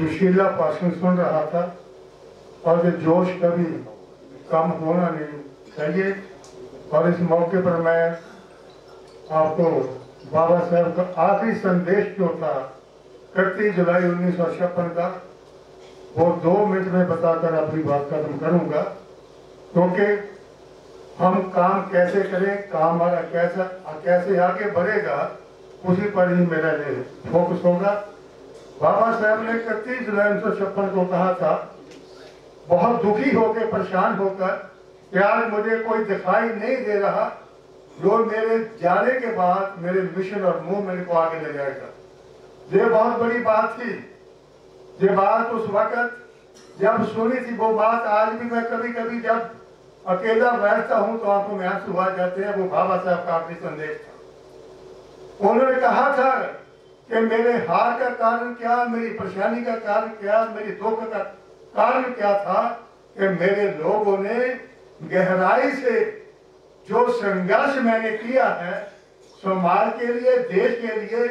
نشیلا passing سن رہا تھا۔ اور یہ جوش کبھی کم ہونا نہیں چاہیے۔ اور اس موقع پر میں آپ کو بابا صاحب کا آخری سندیش جو تھا، اکتیس جولائی انیس سو چھپن کا، وہ دو منٹ میں بتا کر اپنی بات ختم کروں گا۔ کیونکہ ہم کام کیسے کریں، کام ہمارا کیسا، کیسے آگے بڑھے گا، اسی پر ہی میرا فوکس ہوگا۔ بابا صاحب نے اکتیس جولائی انیس سو چھپن کو کہا تھا، بہت دکھی ہو کے، پریشان ہو کر کہ آج مجھے کوئی دکھائی نہیں دے رہا جو میرے جانے کے بعد میرے مشن اور موومنٹ کو آگے لے جائے گا۔ یہ بہت بڑی بات تھی۔ یہ بات اس وقت جب سنی تھی، وہ بات آج بھی میں کبھی کبھی جب اکیلا بیٹھتا ہوں تو آنکھوں میں آنسو آ جاتے ہیں، وہ بابا صاحب کا اپنی سندیش تھا۔ انہوں نے کہا تھا کہ میرے ہار کا کارن کیا، میری پریشانی کا کارن کیا، میری دکھ کا کارن کیا تھا کہ میرے لوگوں نے گہرائی سے جو سنگرش میں نے کیا ہے سمال کے لیے، دیش کے لیے،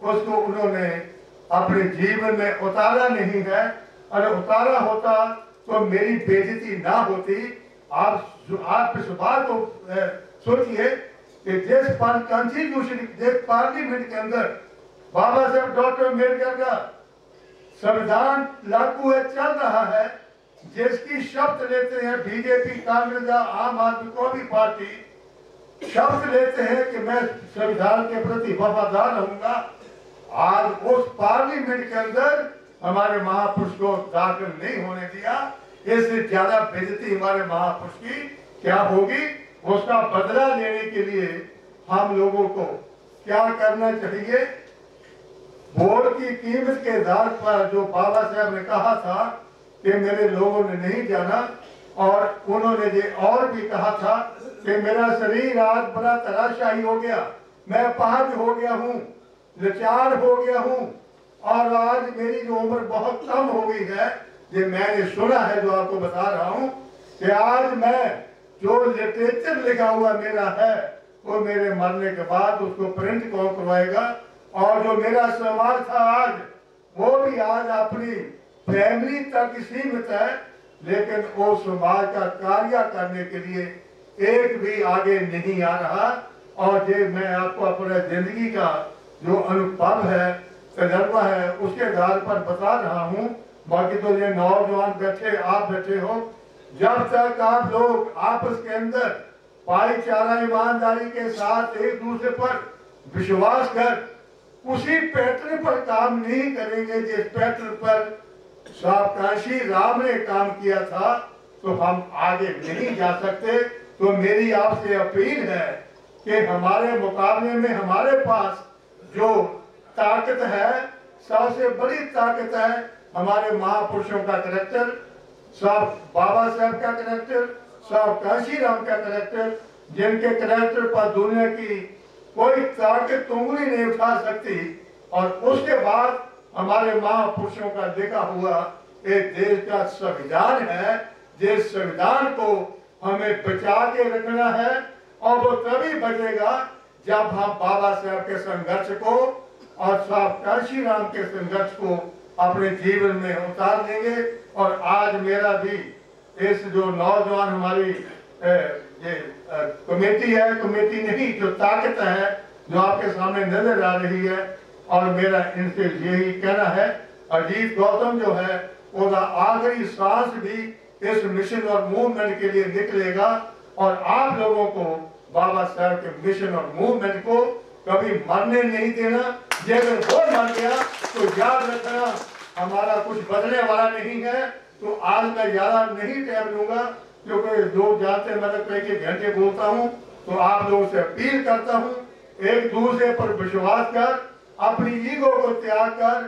اس کو انہوں نے اپنے جیون میں اتارا نہیں ہے۔ اور اتارا ہوتا تو میری بیجتی نہ ہوتی۔ آپ آپ اس کو سوچئے کہ جس پارٹی کنسٹیٹیوشن کے اندر بابا صاحب، ڈاکٹر امبیڈکر کا سنویدھان لاگو ہے، چل رہا ہے۔ جس کی شبت لیتے ہیں بی جے پی کانگریس عام آدمی کو بھی پارٹی شبت لیتے ہیں کہ میں سنویدھان کے پرتی وفادار ہوں گا۔ آج اس پارلیمنٹ کے اندر ہمارے مہا پرش کو داخل نہیں ہونے دیا۔ اس سے زیادہ بیجتی ہمارے مہا پرش کی کیا ہوگی؟ اس کا بدلہ لینے کے لیے ہم لوگوں کو کیا کرنا چاہیے؟ ووٹ کی قیمت کے دار پر جو بابا صاحب نے کہا تھا کہ میرے لوگوں نے نہیں جانا اور انہوں نے یہ اور بھی کہا تھا کہ میرا شریر آج بڑا تراشاہی ہو گیا، میں پہنچ ہو گیا ہوں، لچار ہو گیا ہوں اور آج میری جو عمر بہت کم ہو گئی ہے، یہ میں نے سنا ہے جو آپ کو بتا رہا ہوں کہ آج میں جو لٹریچر لکھا ہوا میرا ہے، وہ میرے مرنے کے بعد اس کو پرنٹ کون کروائے گا؟ اور جو میرا سوال تھا آج، وہ بھی آج اپنی فیملی تک سیمت ہے، لیکن وہ سوال کا کاریہ کرنے کے لیے ایک بھی آگے نہیں آ رہا۔ اور یہ میں آپ کو اپنے زندگی کا جو انوپم ہے، تجربہ ہے، اس کے دار پر بتا رہا ہوں۔ باقی تو یہ نوجوان بیٹھے، آپ بیٹھے ہو۔ جب تک آپ لوگ آپس کے اندر پائی چارہ ایمانداری کے ساتھ ایک دوسرے پر وشواس کر اسی پیٹرن پر کام نہیں کریں گے جس پیٹرن پر صاحب کاشی رام نے کام کیا تھا، تو ہم آگے نہیں جا سکتے۔ تو میری آپ سے اپیل ہے کہ ہمارے مقابلے میں ہمارے پاس جو طاقت ہے، سب سے بڑی طاقت ہے ہمارے مہا پرشوں کا کریکٹر صاحب بابا صاحب کا کریکٹر صاحب کاشی رام کا کریکٹر، جن کے کریکٹر پر دنیا کی کوئی طاقت انگلی نہیں اٹھا سکتی۔ اور اس کے بعد ہمارے ماں پرشوں کا دیکھا ہوا ایک دیش کا سویدھان ہے، جس سویدھان کو ہمیں بچا کے رکھنا ہے۔ اور وہ تب ہی بجے گا جب ہم بابا صاحب کے سنگرچ کو اور صاحب کرشی رام کے سنگرچ کو اپنے جیون میں اتار دیں گے۔ اور آج میرا بھی اس جو نوجوان ہماری یہ کمیٹی ہے، کمیٹی نہیں، جو طاقت ہے، جو آپ کے سامنے نظر آ رہی ہے، اور میرا ان سے یہی کہنا ہے، عجیب گوتم جو ہے، وہ دا آخری سانس بھی اس مشن اور مومنٹ کے لیے نکلے گا، اور آپ لوگوں کو بابا صاحب کے مشن اور مومنٹ کو کبھی مرنے نہیں دینا۔ جب وہ مر گیا، تو یاد رکھنا، ہمارا کچھ بدلنے والا نہیں ہے، تو آج میں زیادہ نہیں ٹائم لوں گا۔ کیونکہ لوگ جانتے ہیں، میں لگتا ایک گھنٹے بولتا ہوں، تو آپ لوگ سے اپیل کرتا ہوں، ایک دوسرے پر بشواس کر، اپنی ایگو کو تیار کر،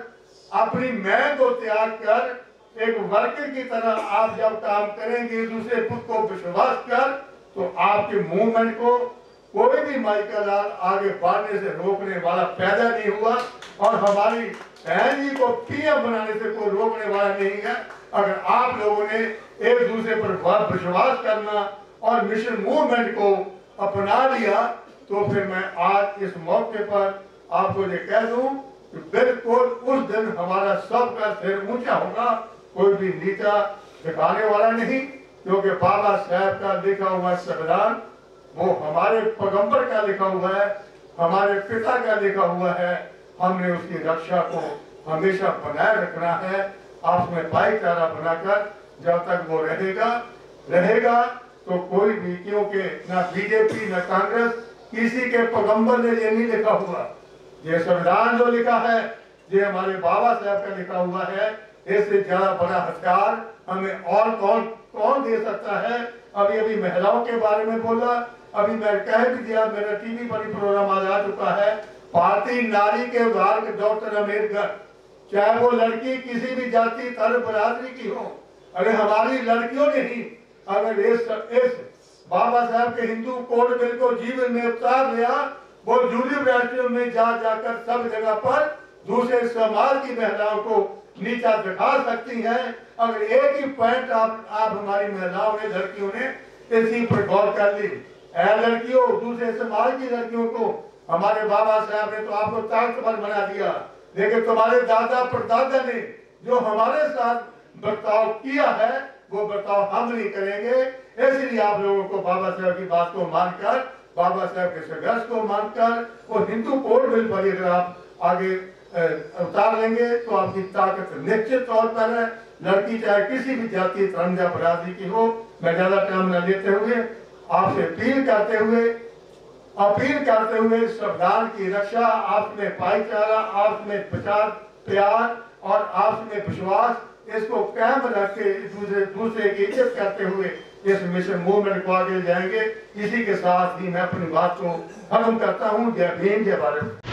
اپنی میں کو تیار کر، ایک ورکر کی طرح آپ جب کام کریں گے، دوسرے پت کو بشواس کر، تو آپ کے مومنٹ کو کوئی بھی مائیکا لال آگے بڑھنے سے روکنے والا پیدا نہیں ہوا، اور ہماری بہن جی کو پی ایم بنانے سے کوئی روکنے والا نہیں ہے۔ اگر آپ لوگوں نے ایک دوسرے پر بشواس کرنا اور مشن مومنٹ کو اپنا لیا، تو پھر میں آج اس موقع پر آپ کو یہ کہہ دوں کہ بالکل اس دن ہمارا سب کا سر اونچا ہوگا، کوئی بھی نیچا دکھانے والا نہیں، کیونکہ بابا صاحب کا لکھا ہوا سبدان، وہ ہمارے پیغمبر کا لکھا ہوا ہے، ہمارے پتا کا لکھا ہوا ہے، ہم نے اس کی رکشا کو ہمیشہ بنائے رکھنا ہے، آپ میں پائی چارہ بنا کر جب تک وہ رہے گا رہے گا تو کوئی بھی، کیونکہ نہ بی جے پی، نہ کانگریس، کسی کے پیغمبر نے یہ نہیں لکھا ہوا۔ یہ سنویدھان جو لکھا ہے، یہ ہمارے بابا صاحب کا لکھا ہوا ہے۔ اس سے زیادہ بڑا ہتھیار ہمیں اور کون کون دے سکتا ہے؟ ابھی ابھی محلاؤں کے بارے میں بولا۔ ابھی میں کہہ بھی دیا، میرا ٹی وی پر ہی پروگرام آج آ چکا ہے۔ بھارتی ناری کے ادھار کے ڈاکٹر امیر گھر چاہے وہ لڑکی کسی بھی جاتی، تر برادری کی ہو۔ ارے ہماری لڑکیوں نے ہی اگر اس بابا صاحب کے ہندو کوڈ بل کو جیون میں اتار لیا، وہ یونیورسٹیوں میں جا جا کر سب جگہ پر دوسرے سماج کی مہلاؤں کو نیچا دکھا سکتی ہیں۔ اگر ایک ہی پوائنٹ آپ ہماری مہلاؤں نے، لڑکیوں نے، اسی پر غور کر لی۔ اے لڑکیوں، دوسرے سماج کی لڑکیوں کو۔ ہمارے بابا صاحب نے تو آپ کو طاقتور بنا دیا، لیکن تمہارے دادا پردادا نے جو ہمارے ساتھ برتاؤ کیا ہے، وہ برتاؤ ہم نہیں کریں گے۔ اس لیے آپ لوگوں کو بابا صاحب کی بات کو مان کر، بابا صاحب کے سرگرس کو مان کر، وہ ہندو کوڈ بل پر اگر آپ آگے اتار لیں گے تو آپ کی طاقت نشچت طور پر ہے۔ لڑکی چاہے کسی بھی جاتی ترنجا یا برادری کی ہو، میں زیادہ ٹائم نہ لیتے ہوئے، آپ سے اپیل کرتے ہوئے، اپیل کرتے ہوئے سودھان کی رکشا، آپ میں بھائی چارہ آپ میں بچار پیار اور آپ میں وشواس اس کو قائم رکھ کے دوسرے دوسرے کی عزت کرتے ہوئے اس مشن موومنٹ کو آگے جائیں گے۔ اسی کے ساتھ ہی میں اپنی بات کو ختم کرتا ہوں۔ جے بھیم، جے بھارت۔